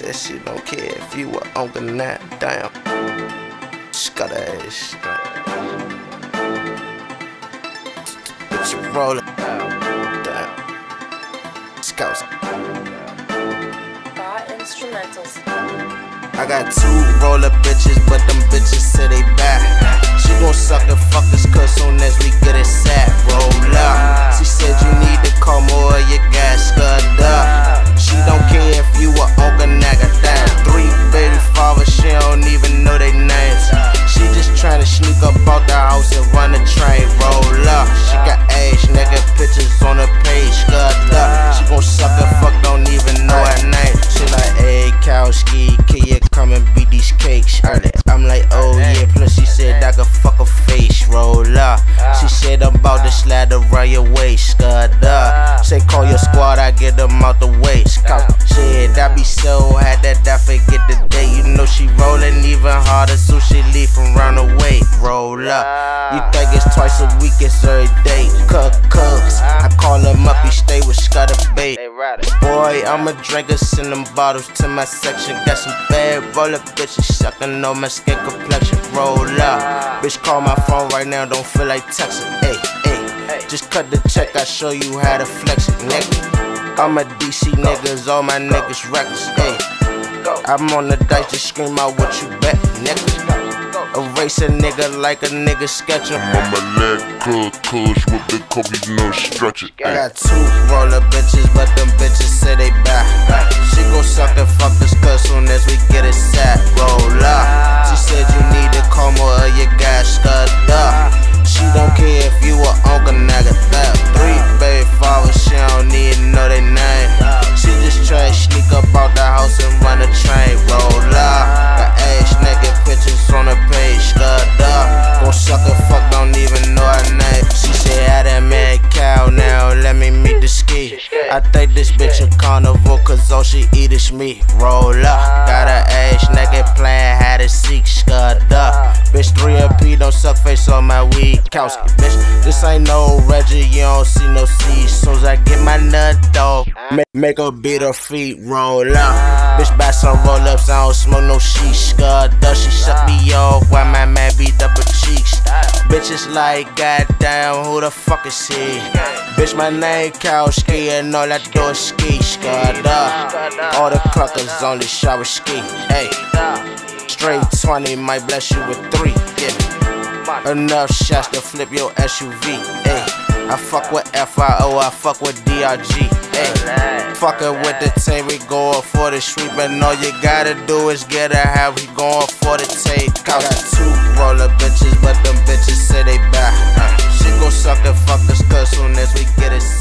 said she don't care if you were Uncle Nat. Damn. Scut ass. But you rollin'. Damn. Scouts. Instrumentals. I got two roller bitches, but them bitches say they bad. She gon' suck the fuckers, cause scud up. Say call your squad, I get them out the way. Scout, shit, I be so had that I forget the day. You know she rollin' even harder, so she leave from round the way. Roll up. You think it's twice a week, it's every day. Cook, cooks. I call him up, he stay with Scudder Bait. Boy, I'm a drinker, send them bottles to my section. Got some bad roller bitches sucking on my skin complexion. Roll up. Bitch, call my phone right now, don't feel like texting. Hey. Just cut the check, I show you how to flex it, nigga. I'm a DC niggas, all my niggas reckless. Hey, I'm on the dice, just scream out what you bet, nigga. Erase a nigga like a nigga sketching. On my leg, cook, kush with the Kobe, no stretch it. I got two roller bitches, but them bitches say they back. She gon' suck and fuck us, cause soon as we get it set, I think this bitch a carnival, cause all she eat is meat. Roll up, got her ass nigga playing how to seek, scud up. Bitch, 3 P, don't suck face on my weed. CowSkii, bitch, this ain't no Reggie, you don't see no C. Soon as I get my nut dog, make, make her beat her feet, roll up. Bitch, buy some roll ups, I don't smoke no shit. Scud up, she suck me off while my man beat cheeks. Bitches like, goddamn, who the fuck is he? Bitch, my name CowSkii, and all that do is ski. Up, all the cluckers only shower ski. Hey, straight 20 might bless you with three. Yeah. Enough shots to flip your SUV. Hey, I fuck with FIO, I fuck with DRG. Hey, fucking with the team, we going for the street, but all you gotta do is get her how we going for the take. I got two roller bitches, but them bitches say they back. She gon' suck and fuck us, cause soon as we get it.